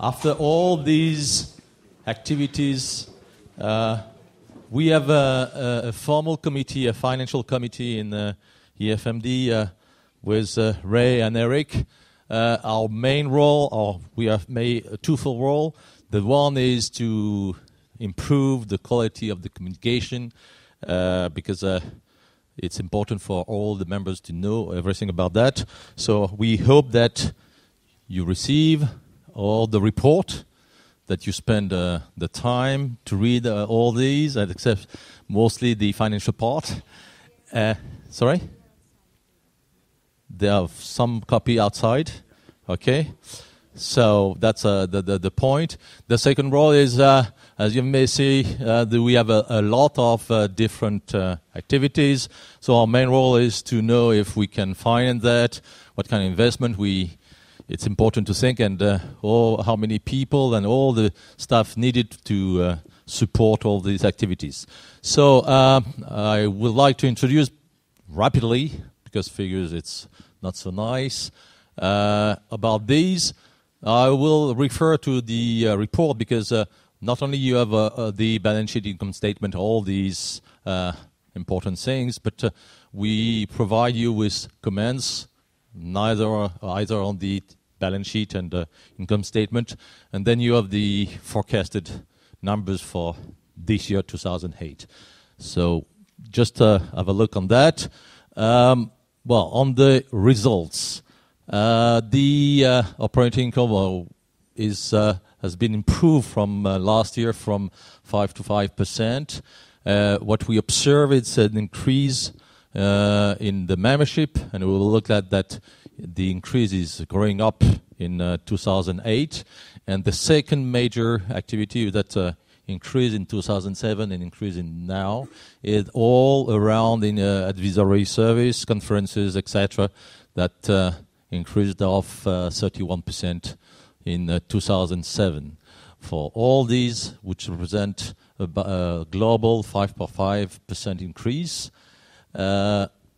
after all these activities, uh, we have a, a, formal committee, a financial committee in the EFMD uh, with uh, Ray and Eric. Uh, our main role, or we have made a twofold role. The one is to improve the quality of the communication uh, because uh, it's important for all the members to know everything about that. So we hope that you receive all the report that you spend uh, the time to read uh, all these, except mostly the financial part. Uh, sorry? There are some copy outside. Okay? So that's uh, the, the, the, point. The second role is, uh, as you may see, uh, we have a, a lot of different activities. So our main role is to know if we can finance that, what kind of investment we it's important to think and uh, all, how many people and all the stuff needed to uh, support all these activities. So uh, I would like to introduce rapidly, because figures it's not so nice, uh, about these. I will refer to the uh, report because uh, not only you have the balance sheet income statement, all these important things, but we provide you with comments neither either on the balance sheet and uh, income statement. And then you have the forecasted numbers for this year, 2008. So just uh, have a look on that. Um, well, on the results, uh, the uh, operating income is uh, has been improved from uh, last year from five to five percent. what we observe is an increase in the membership, and we will look at that the increase is growing up in uh, 2008. And the second major activity that uh, increased in 2007 and increasing now is all around in uh, advisory service, conferences, etc. That increased of 31% uh, in uh, 2007. For all these, which represent a, global 5.5% increase,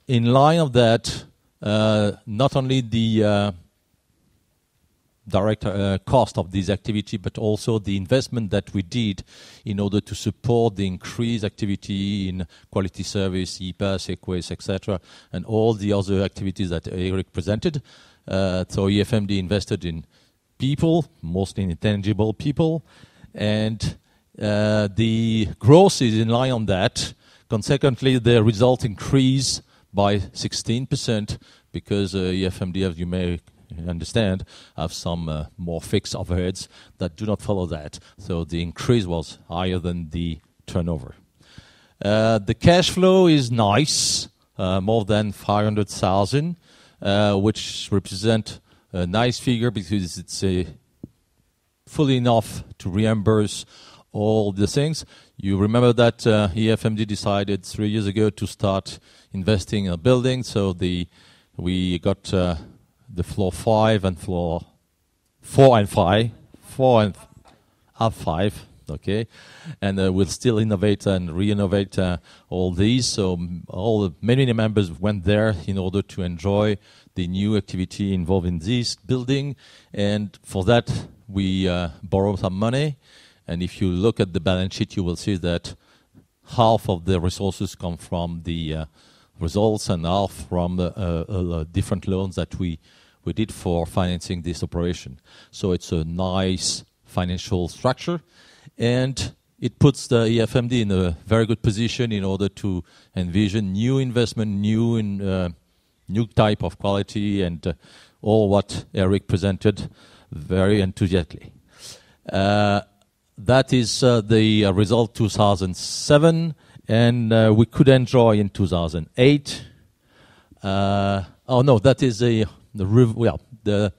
in line of that, not only the uh, direct uh, cost of this activity, but also the investment that we did in order to support the increased activity in quality service, EPAS, EQUIS, etc., and all the other activities that Eric presented. Uh, so EFMD invested in people, mostly in intangible people, and uh, the growth is in line on that. Consequently, the result increase by 16% because uh, EFMD, as you may understand, have some uh, more fixed overheads that do not follow that. So the increase was higher than the turnover. Uh, the cash flow is nice, more than 500,000, uh, which represent a nice figure because it's fully enough to reimburse all the things. You remember that uh, EFMD decided three years ago to start investing in a building, so the we got uh, the floor five and floor four and five, four and half five, okay, and uh, we'll still innovate and re-innovate uh, all these. So all the, many members went there in order to enjoy the new activity involved in this building, and for that we uh, borrow some money and if you look at the balance sheet, you will see that half of the resources come from the uh, results and half from uh, uh, different loans that we, we did for financing this operation. So it's a nice financial structure. And it puts the EFMD in a very good position in order to envision new investment, new in, new type of quality, and all what Eric presented very enthusiastically. That is uh, the uh, result 2007, and uh, we could enjoy in 2008. Uh, oh no, that is a, the well the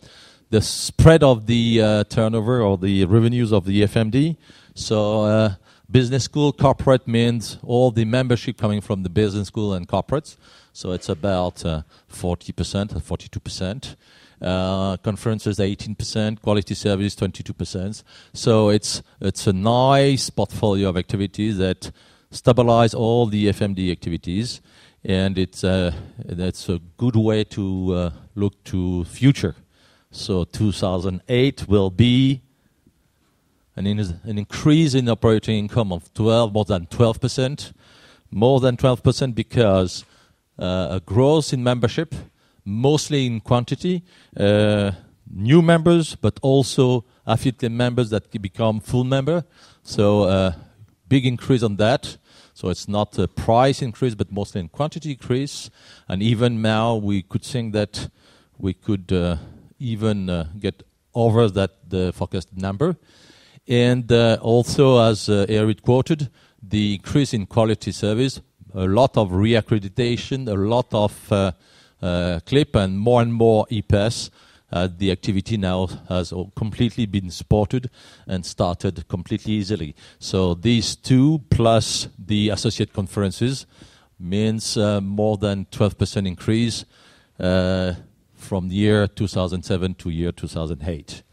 the spread of the turnover or the revenues of the EFMD. So business school, corporate means all the membership coming from the business school and corporates. So it's about 40%, 42%. Uh, conferences 18%, quality service 22%. So it's it's a nice portfolio of activities that stabilize all the EFMD activities, and it's uh, that's a good way to uh, look to future. So 2008 will be an, in, an increase in operating income of 12, more than 12%, more than 12% because uh, a growth in membership, mostly in quantity, uh, new members, but also affiliate members that become full member. So uh, big increase on that. So it's not a price increase, but mostly in quantity increase. And even now, we could think that we could uh, even uh, get over that the forecasted number. And uh, also, as uh, Eric quoted, the increase in quality service, a lot of reaccreditation, a lot of uh, CLIP, and more and more EPAS. Uh, the activity now has completely been supported and started completely easily. So these two plus the associate conferences means uh, more than 12% increase uh, from the year 2007 to year 2008.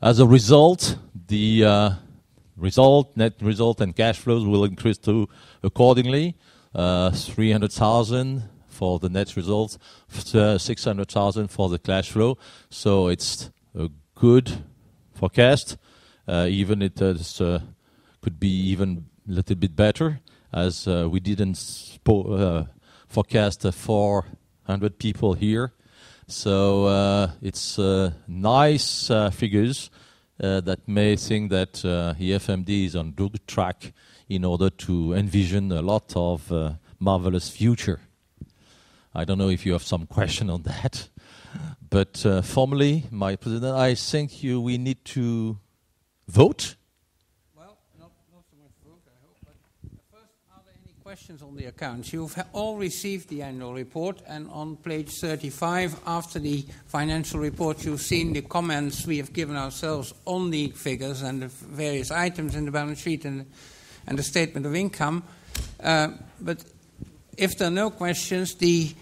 As a result, the uh, result, net result, and cash flows will increase to accordingly. Uh, 300,000 for the net results, uh, 600,000 for the cash flow. So it's a good forecast. Uh, even it uh, uh could be even a little bit better, as uh, we didn't uh, forecast 400 people here. So it's nice figures that may think that EFMD is on good track in order to envision a lot of marvelous future. I don't know if you have some question on that, but uh, formally, my president, I think you we need to vote. Well, not so much vote. I hope. But first, are there any questions on the accounts. You've all received the annual report, and on page 35, after the financial report, you've seen the comments we have given ourselves on the figures and the various items in the balance sheet and, and the statement of income. Uh, but if there are no questions, the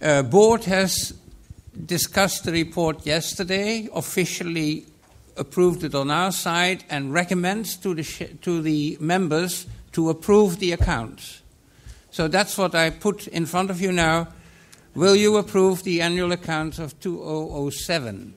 uh, board has discussed the report yesterday, officially approved it on our side, and recommends to the, to the members to approve the accounts. So that's what I put in front of you now. Will you approve the annual accounts of 2007?